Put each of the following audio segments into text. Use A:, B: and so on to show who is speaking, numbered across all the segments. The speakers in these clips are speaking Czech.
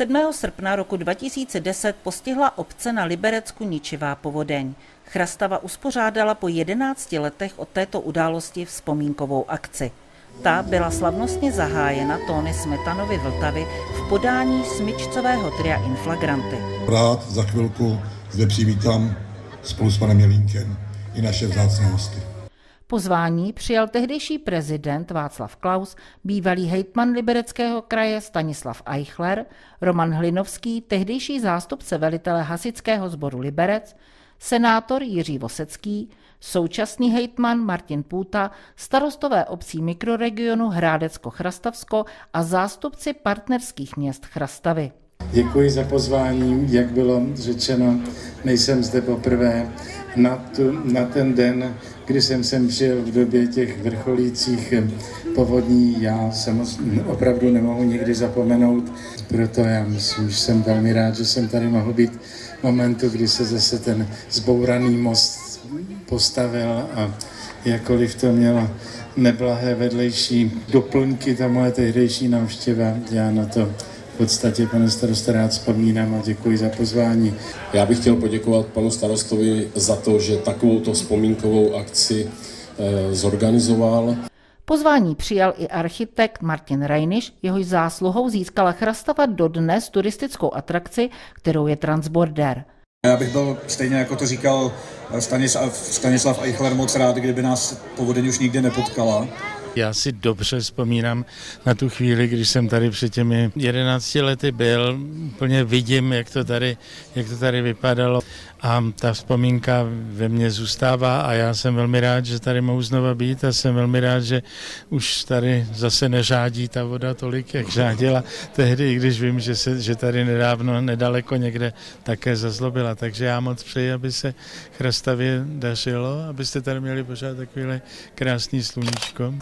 A: 7. srpna roku 2010 postihla obce na Liberecku ničivá povodeň. Chrastava uspořádala po 11 letech od této události vzpomínkovou akci. Ta byla slavnostně zahájena tóny Smetanovy Vltavy v podání smyčcového tria Inflagranty.
B: Rád za chvilku zde přivítám spolu s panem Jelínkem i naše vzácné hosty.
A: Pozvání přijal tehdejší prezident Václav Klaus, bývalý hejtman libereckého kraje Stanislav Eichler, Roman Hlinovský, tehdejší zástupce velitele hasičského sboru Liberec, senátor Jiří Vosecký, současný hejtman Martin Půta, starostové obcí mikroregionu Hrádecko-Chrastavsko a zástupci partnerských měst Chrastavy.
C: Děkuji za pozvání, jak bylo řečeno, nejsem zde poprvé na, tu, na ten den, kdy jsem sem přijel v době těch vrcholících povodní. Já jsem opravdu nemohu nikdy zapomenout, proto já myslím, že jsem velmi rád, že jsem tady mohl být momentu, kdy se zase ten zbouraný most postavil a jakkoliv to mělo neblahé vedlejší doplňky, ta moje tehdejší návštěva, já na to podstatě, pane starosta, rád vzpomínám a děkuji za pozvání.
D: Já bych chtěl poděkovat panu starostovi za to, že takovouto vzpomínkovou akci e, zorganizoval.
A: Pozvání přijal i architekt Martin Reiniš, jehož zásluhou získala Chrastava dodnes turistickou atrakci, kterou je Transborder.
E: Já bych byl stejně jako to říkal Stanislav, Stanislav Eichler moc rád, kdyby nás povodeň už nikdy nepotkala.
F: Já si dobře vzpomínám na tu chvíli, když jsem tady před těmi 11 lety byl. Úplně vidím, jak to tady, jak to tady vypadalo a ta vzpomínka ve mně zůstává a já jsem velmi rád, že tady mohu znova být a jsem velmi rád, že už tady zase neřádí ta voda tolik, jak řádila tehdy, i když vím, že, se, že tady nedávno, nedaleko někde také zazlobila. Takže já moc přeji, aby se Chrastavě dařilo, abyste tady měli pořád takovýhle krásný sluníčko.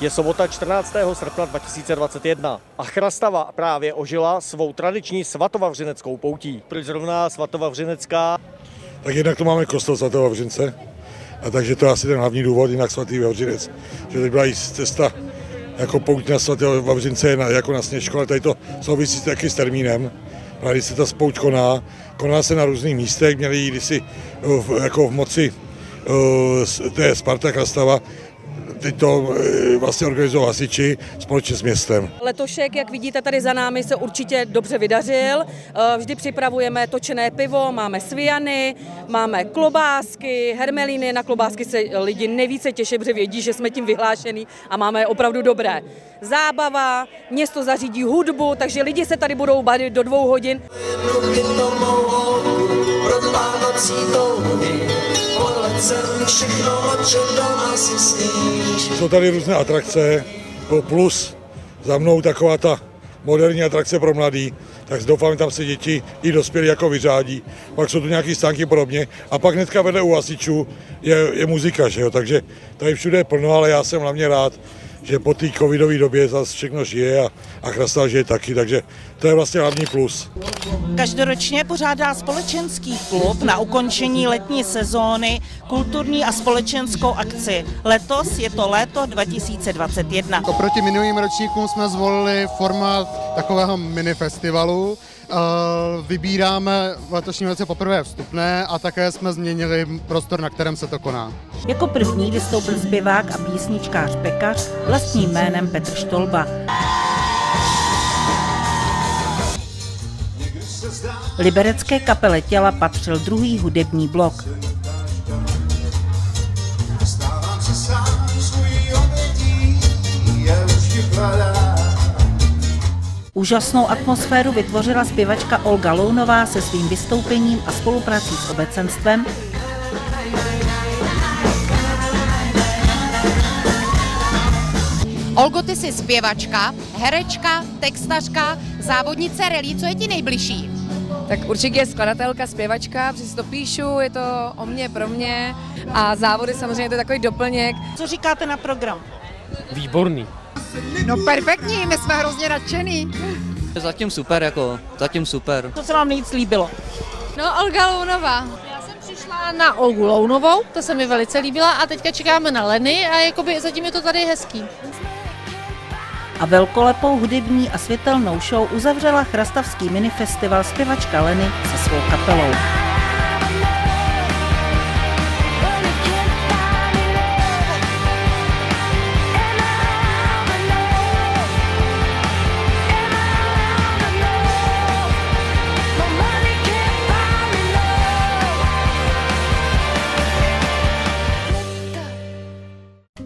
G: Je sobota 14. srpna 2021 a Chrastava právě ožila svou tradiční svatovavřineckou poutí. Proč zrovna svatovavřinecká?
B: Tak jednak to máme kostel svatého Vavřince, a takže to je asi ten hlavní důvod, jinak svatý Vavřinec. Že teď byla cesta jako pouť na svatého Vavřince jako na Sněžko, ale tady to souvisí taky s termínem. Právě se ta spouť koná, koná se na různých místech, měli ji kdysi jako v moci to je Sparta Krastava, teď to eh, vlastně organizují hasiči společně s městem.
H: Letošek, jak vidíte tady za námi, se určitě dobře vydařil. Eh, vždy připravujeme točené pivo, máme sviany, máme klobásky, hermelíny. Na klobásky se lidi nejvíce těší, protože vědí, že jsme tím vyhlášený a máme dobré dobré. Zábava, město zařídí hudbu, takže lidi se tady budou bavit do dvou hodin.
B: Jsou tady různé atrakce, plus za mnou taková ta moderní atrakce pro mladý, tak doufám, tam se děti i dospělí jako vyřádí. Pak jsou tu nějaký stánky podobně. A pak hnedka vedle u hasičů je, je muzika, že jo? takže tady všude je plno, ale já jsem hlavně rád, že po té covidové době zase všechno žije a, a Chrastal žije taky, takže to je vlastně hlavní plus.
A: Každoročně pořádá společenský klub na ukončení letní sezóny kulturní a společenskou akci. Letos je to léto 2021.
I: Oproti minulým ročníkům jsme zvolili formát takového minifestivalu, Eh, vybíráme v letošním roce poprvé vstupné a také jsme změnili prostor, na kterém se to koná.
A: Jako první vystoupil zpěvák a písničkář Pekař vlastním jménem Petr Štolba. Liberecké kapele těla patřil druhý hudební blok. Úžasnou atmosféru vytvořila zpěvačka Olga Lounová se svým vystoupením a spoluprací s obecenstvem,
J: Olgo, ty jsi zpěvačka, herečka, textařka, závodnice relí, co je ti nejbližší?
K: Tak určitě skladatelka, zpěvačka, přes to píšu, je to o mě, pro mě a závody samozřejmě to je takový doplněk.
A: Co říkáte na program?
G: Výborný.
J: No perfektní, my jsme hrozně nadšený.
L: Zatím super, jako, zatím super.
A: Co se vám nejvíc líbilo?
K: No Olga Lounová.
M: Já jsem přišla na Olgu Lounovou, to se mi velice líbila a teďka čekáme na Leny a jakoby zatím je to tady hezký.
A: A velkolepou hudební a světelnou show uzavřela chrastavský minifestival zpěvačka Leny se svou kapelou.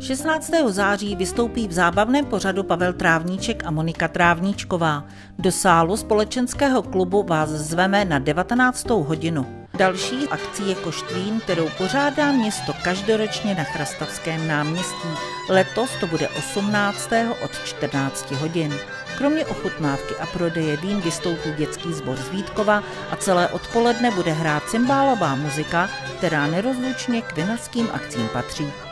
A: 16. září vystoupí v zábavném pořadu Pavel Trávníček a Monika Trávníčková. Do sálu společenského klubu vás zveme na 19. hodinu. Další akcí je koštvín, kterou pořádá město každoročně na Chrastavském náměstí. Letos to bude 18. od 14 hodin. Kromě ochutnávky a prodeje vín vystoupí dětský sbor z Vítkova a celé odpoledne bude hrát cymbálová muzika, která nerozlučně k vinařským akcím patří.